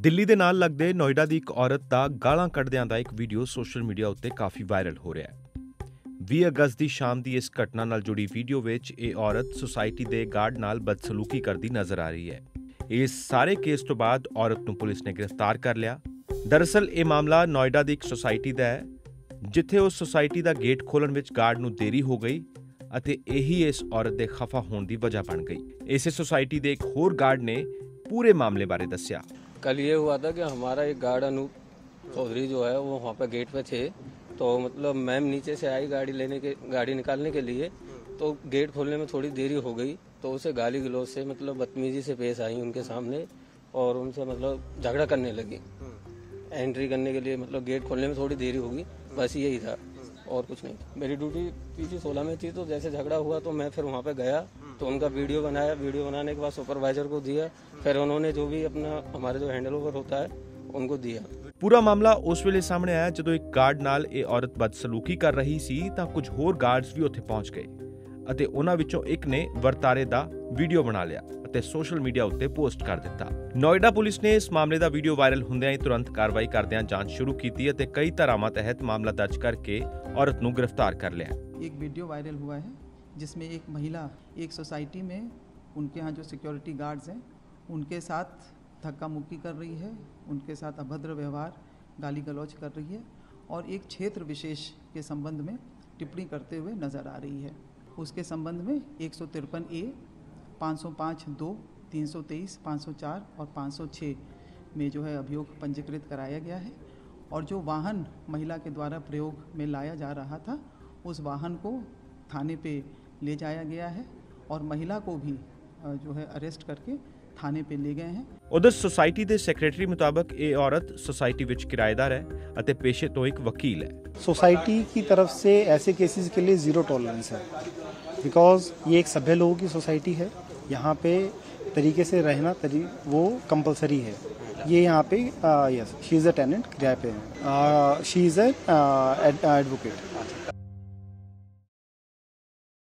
ਦਿੱਲੀ ਦੇ ਨਾਲ ਲੱਗਦੇ ਨੋਇਡਾ ਦੀ ਇੱਕ ਔਰਤ ਦਾ ਗਾਲਾਂ ਕੱਢਦਿਆਂ ਦਾ ਇੱਕ ਵੀਡੀਓ ਸੋਸ਼ਲ ਮੀਡੀਆ ਉੱਤੇ ਕਾਫੀ ਵਾਇਰਲ ਹੋ ਰਿਹਾ ਹੈ। 20 ਅਗਸਤ ਦੀ ਸ਼ਾਮ ਦੀ ਇਸ ਘਟਨਾ ਨਾਲ ਜੁੜੀ ਵੀਡੀਓ ਵਿੱਚ ਇਹ ਔਰਤ ਸੁਸਾਇਟੀ ਦੇ ਗਾਰਡ ਨਾਲ ਬਦਸਲੂਕੀ ਕਰਦੀ ਨਜ਼ਰ ਆ ਰਹੀ ਹੈ। ਇਸ ਸਾਰੇ ਕੇਸ ਤੋਂ ਬਾਅਦ ਔਰਤ ਨੂੰ ਪੁਲਿਸ ਨੇ ਗ੍ਰਿਫਤਾਰ ਕਰ ਲਿਆ। ਦਰਅਸਲ, ਇਹ ਮਾਮਲਾ ਨੋਇਡਾ ਦੀ ਇੱਕ ਸੁਸਾਇਟੀ ਦਾ ਹੈ, ਜਿੱਥੇ ਉਸ ਸੁਸਾਇਟੀ ਦਾ ਗੇਟ ਖੋਲਣ ਵਿੱਚ ਗਾਰਡ ਨੂੰ ਦੇਰੀ ਹੋ ਗਈ ਅਤੇ ਇਹੀ ਇਸ ਔਰਤ ਦੇ ਖਫਾ ਹੋਣ ਦੀ ਵਜ੍ਹਾ ਬਣ ਗਈ। ਇਸੇ ਸੁਸਾਇਟੀ ਦੇ ਇੱਕ ਹੋਰ ਗਾਰਡ ਨੇ ਪੂਰੇ ਮਾਮਲੇ ਬਾਰੇ ਦੱਸਿਆ। कल ये हुआ था कि हमारा एक गार्ड अनूप चौधरी जो है, वो वहाँ पे गेट पे थे। तो मतलब मैम नीचे से आई गाड़ी लेने के, गाड़ी निकालने के लिए। तो गेट खोलने में थोड़ी देरी हो गई। तो उसे गाली गलौज से मतलब बदतमीजी से पेश आई उनके सामने और उनसे मतलब झगड़ा करने लगी। एंट्री करने के लिए मतलब गेट खोलने में थोड़ी देरी होगी। बस यही था और कुछ नहीं। मेरी ड्यूटी पीछे सोलह में थी तो जैसे झगड़ा हुआ तो मैं फिर वहाँ पे गया। तो उनका वीडियो बनाया वीडियो बनाने के बाद सुपरवाइजर को दिया फिर उन्होंने जो भी अपना हमारे जो हैंडल ओवर होता है उनको दिया ਪੂਰਾ ਮਾਮਲਾ ਉਸ ਵੇਲੇ ਸਾਹਮਣੇ ਆਇਆ ਜਦੋਂ ਇੱਕ ਗਾਰਡ ਨਾਲ ਇਹ ਔਰਤ ਬਦਸਲੂਕੀ ਕਰ ਰਹੀ ਸੀ ਤਾਂ ਕੁਝ ਹੋਰ ਗਾਰਡਸ ਵੀ ਉੱਥੇ ਪਹੁੰਚ ਗਏ ਅਤੇ ਉਹਨਾਂ ਵਿੱਚੋਂ ਇੱਕ ਨੇ ਵਰਤਾਰੇ ਦਾ ਵੀਡੀਓ ਬਣਾ ਲਿਆ ਅਤੇ ਸੋਸ਼ਲ ਮੀਡੀਆ ਉੱਤੇ ਪੋਸਟ ਕਰ ਦਿੱਤਾ ਨੋਇਡਾ ਪੁਲਿਸ ਨੇ ਇਸ ਮਾਮਲੇ ਦਾ ਵੀਡੀਓ ਵਾਇਰਲ ਹੁੰਦਿਆਂ ਹੀ ਤੁਰੰਤ ਕਾਰਵਾਈ ਕਰਦਿਆਂ ਜਾਂਚ ਸ਼ੁਰੂ ਕੀਤੀ ਅਤੇ ਕਈ ਧਾਰਾਵਾਂ ਤਹਿਤ ਮਾਮਲਾ ਦਰਜ ਕਰਕੇ ਔਰਤ ਨੂੰ ਗ੍ਰਿਫਤਾਰ ਕਰ ਲਿਆ एक वीडियो वायरल हुआ है जिसमें एक महिला एक सोसाइटी में उनके यहाँ जो सिक्योरिटी गार्ड्स हैं, उनके साथ धक्का मुक्की कर रही है, उनके साथ अभद्र व्यवहार गाली गलौज कर रही है और एक क्षेत्र विशेष के संबंध में टिप्पणी करते हुए नज़र आ रही है। उसके संबंध में एक सौ तिरपन ए, पाँच सौ पाँच दो, तीन सौ तेईस, पाँच सौ चार और पाँच सौ छः में जो है अभियोग पंजीकृत कराया गया है और जो वाहन महिला के द्वारा प्रयोग में लाया जा रहा था, उस वाहन को थाने पे ले जाया गया है और महिला को भी अ, जो है अरेस्ट करके थाने पे ले गए हैं ਉਧਰ ਸੁਸਾਇਟੀ ਦੇ ਸੈਕਟਰੀ ਮੁਤਾਬਕ ਇਹ ਔਰਤ ਸੁਸਾਇਟੀ ਵਿੱਚ ਕਿਰਾਏਦਾਰ ਹੈ ਅਤੇ ਪੇਸ਼ੇ ਤੋਂ ਇੱਕ ਵਕੀਲ ਹੈ सोसाइटी की तरफ से ऐसे केसेस के लिए ज़ीरो टॉलरेंस है बिकॉज ये एक सभ्य लोगों की सोसाइटी है यहाँ पे तरीके से रहना तरी वो कंपलसरी है ये यहाँ पे yes she is a tenant किराए पे है शी इज़ अ एडवोकेट